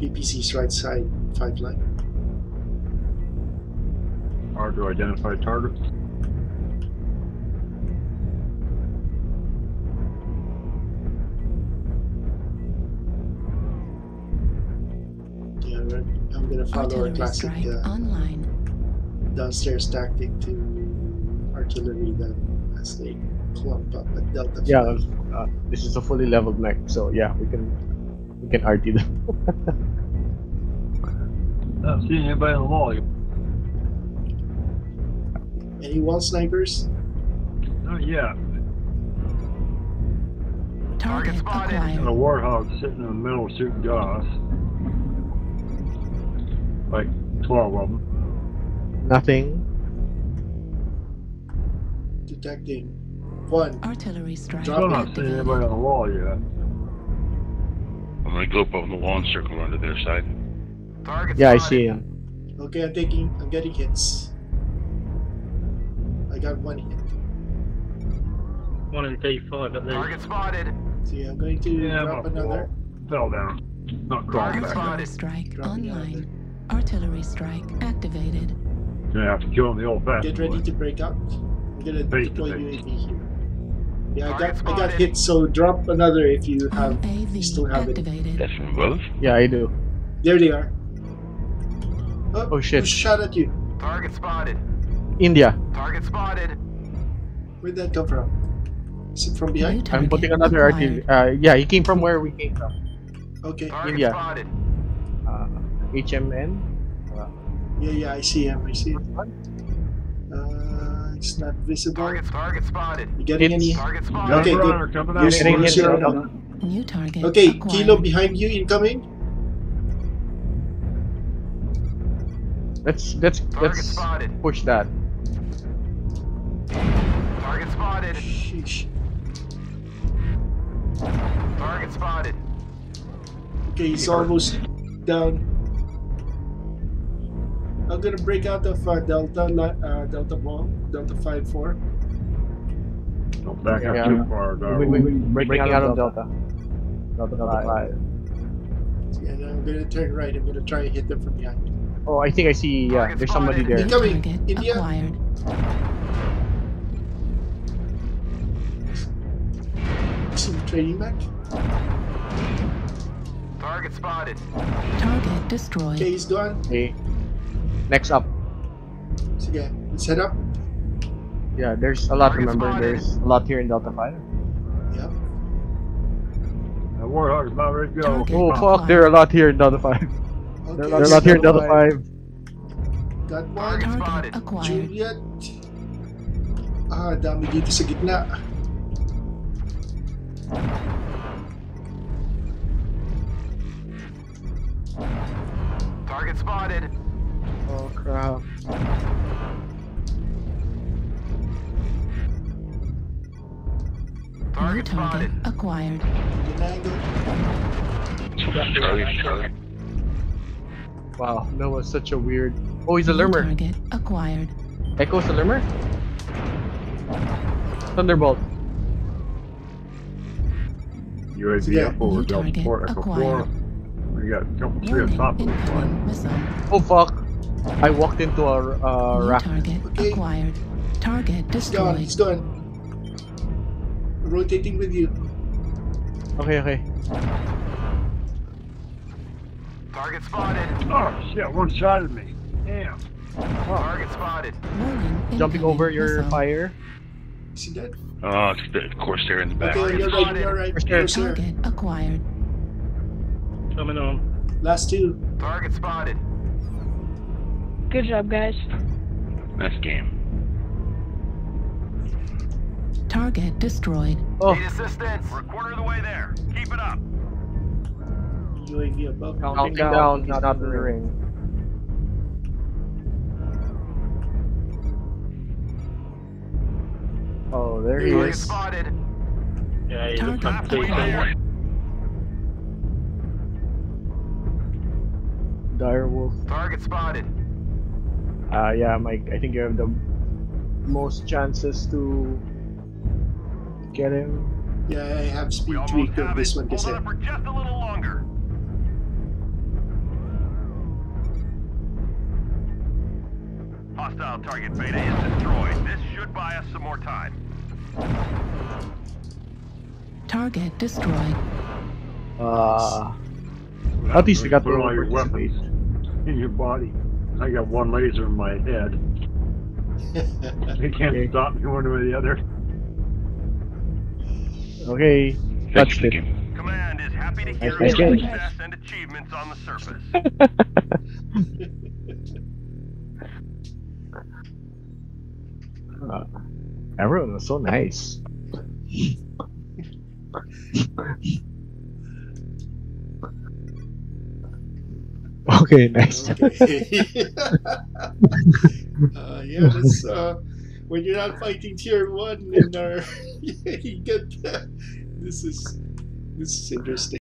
PPC's right side, five line. Hard to identify targets. Yeah, we're- I'm gonna follow our Artillery classic uh, online. downstairs tactic to artillery them as they clump up at Delta. Yeah, uh, this is a fully leveled mech, so yeah, we can we can arty them. Not seeing anybody on the wall. Any wall snipers? Not yet. Target Got a warthog sitting in the middle shooting gas. Like 12 of them. Nothing. Detecting. One. Artillery strike Drop Still not seeing activated. anybody on the wall yet. I'm go up on the lawn circle around to their side. Yeah, I see him. Okay, I'm taking. I'm getting hits. I got one hit. One in D5 at least. spotted. So yeah, I'm going to Yeah, drop another. Fell down. Not crawling back. Artillery strike Dropping another. online. Artillery strike activated. Gonna have to kill him the old fashioned Get ready way. to break up. I'm gonna Face to deploy. UAV here. Yeah, I got I got hit. So drop another if you have. UAV still have it. activated. That's from above. Yeah, I do. There they are. Oh, Oh, shit. Shot at you? Target spotted. India. Target spotted. Where'd that come from? Is it from behind? I'm putting another acquired. artillery. Uh, yeah, he came from where we came from. Okay. Target India. spotted. Uh, HMN. Yeah, yeah, I see him. I see him. It's not visible. Target target spotted. You getting It's- any? Target spotted. Okay, good. You're out. getting hit. New target Okay, acquired. Kilo behind you incoming. Let's let's Target let's spotted. push that. Target spotted. Sheesh. Target spotted. Okay, he's almost down. I'm gonna break out of uh, Delta li- uh, Delta Ball, Delta 5-4. Don't back up Yeah. too far, We, dog. we, breaking, out of Delta. Delta, five. And I'm gonna turn right. I'm gonna try and hit them from behind. Oh, I think I see. Yeah, Target there's somebody there. Incoming. Target India. acquired. Some training back. Target spotted. Target destroyed. Okay, he's gone. Okay. Next up. Sige, let's head up. Yeah, there's a lot. Target Remember, spotted. there's a lot here in Delta Five. Yep. The warthog's about ready to go. Target Oh acquired. fuck, there are a lot here in Delta Five. Okay. There are a lot here in Delta Five. Got one. Target Target acquired. Juliet. Ah, dami dito sa gitna. Target spotted. Crap. Target target spotted. acquired. Good angle. Charlie, Charlie. Wow, that was such a weird. Oh, he's a New lurmer. target acquired. Echo's a lurmer. Thunderbolt. UAV Yeah. up over New Delta target 4, Echo 4. acquired. We got a couple, three on Warning, top of this one. incoming missile. Oh fuck! I walked into a uh, New rack. target Okay. acquired. Target He's gone. destroyed. He's gone. Rotating with you. Okay, okay. Target spotted. Oh shit, one shot at me. Damn. Target spotted. Warning, Jumping over your missile. fire. See that? Oh, it's the Corsair in the back. Okay, you're right. You're right. First Yes, sir. Target acquired. Coming on. Last two. Target spotted. Good job, guys. Nice game. Target destroyed. Oh, Need assistance. We're a quarter of the way there. Keep it up. UAV above. counting down, not out of the ring. Oh, there he Target is. spotted. Yeah, he looks like Target acquired. DC. Dire Wolf. Target spotted. Uh, yeah, Mike, I think you have the most chances to get him. Yeah, I have speed tweak of this one gets Hold for just a little longer. Hostile target beta is destroyed. This should buy us some more time. Target destroyed. Uh, at least you got the your weapons in your body. I got one laser in my head. They can't Okay. stop me one way or the other. Okay, that's touched you, it. Kim. Command is happy to hear Nice of your success and achievements on the surface. Uh, everyone was so nice. okay, nice. Okay. uh, yeah, that's uh, when you're not fighting tier one in our, you get this is this is interesting.